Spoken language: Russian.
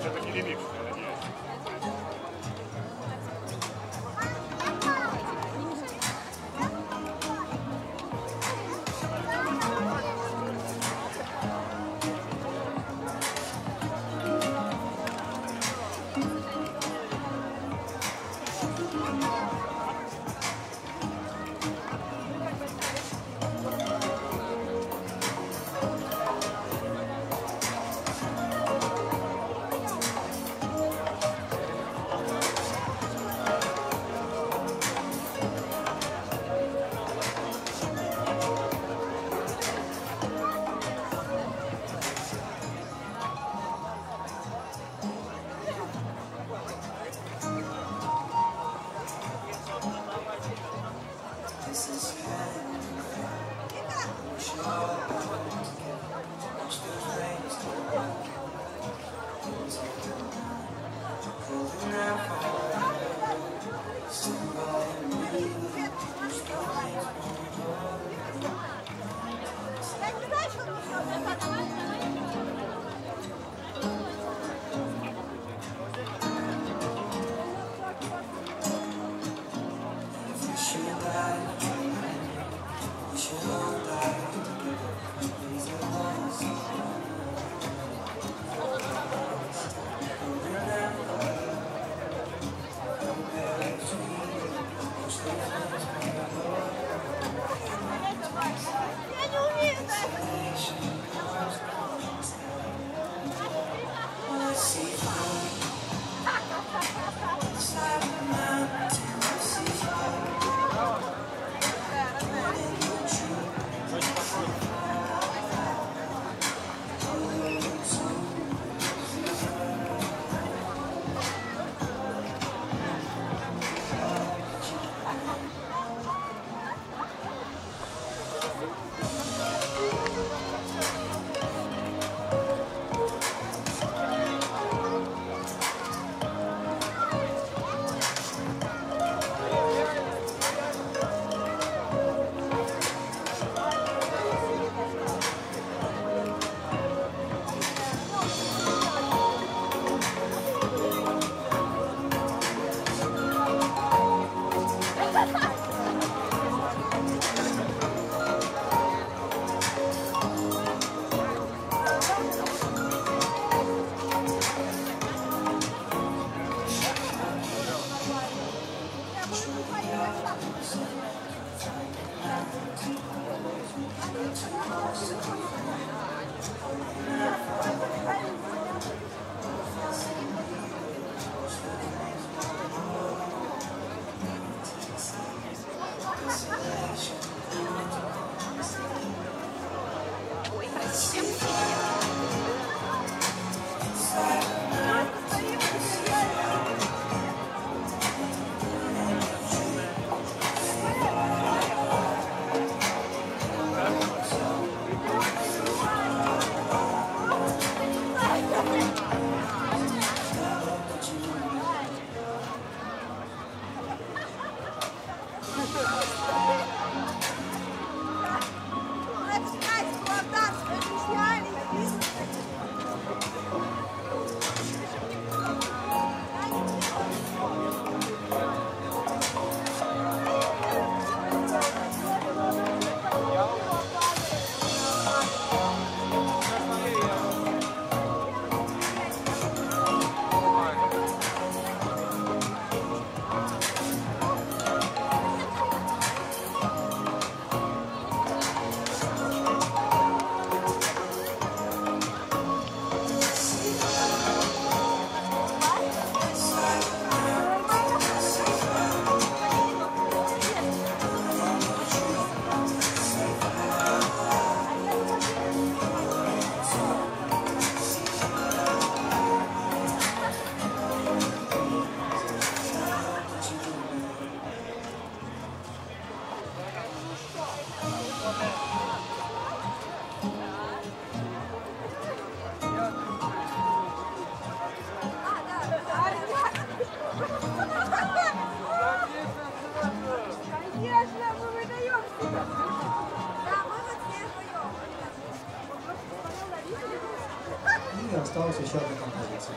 Все-таки ремикс, おいしい。И осталась еще одна композиция.